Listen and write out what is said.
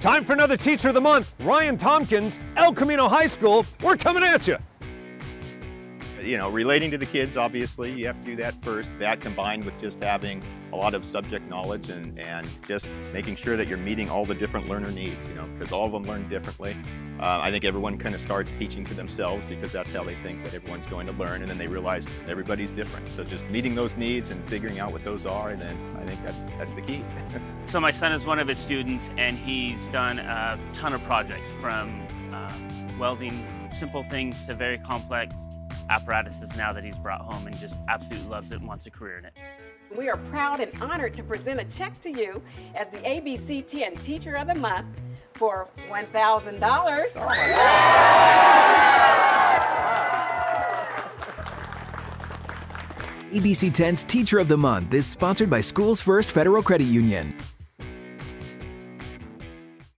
Time for another Teacher of the Month. Ryan Tompkins, El Camino High School. We're coming at you. You know, relating to the kids, obviously, you have to do that first. That combined with just having a lot of subject knowledge and, and just making sure that you're meeting all the different learner needs, you know, because all of them learn differently. Uh, I think everyone kind of starts teaching to themselves because that's how they think that everyone's going to learn, and then they realize everybody's different. So just meeting those needs and figuring out what those are, and then I think that's that's the key. so my son is one of his students, and he's done a ton of projects from uh, welding simple things to very complex apparatuses now that he's brought home and just absolutely loves it and wants a career in it. We are proud and honored to present a check to you as the ABC 10 Teacher of the Month for $1,000. Oh ABC 10's Teacher of the Month is sponsored by Schools First Federal Credit Union.